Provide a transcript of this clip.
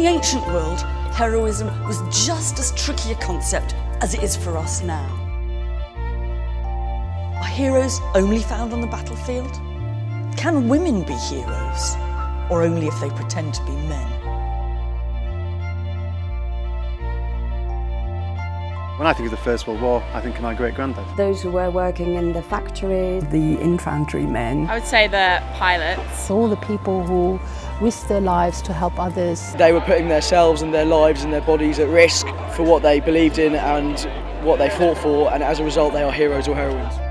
the ancient world, heroism was just as tricky a concept as it is for us now. Are heroes only found on the battlefield? Can women be heroes? Or only if they pretend to be men? When I think of the First World War, I think of my great granddad. Those who were working in the factories, the infantrymen. I would say the pilots. All the people who risked their lives to help others. They were putting themselves and their lives and their bodies at risk for what they believed in and what they fought for, and as a result, they are heroes or heroines.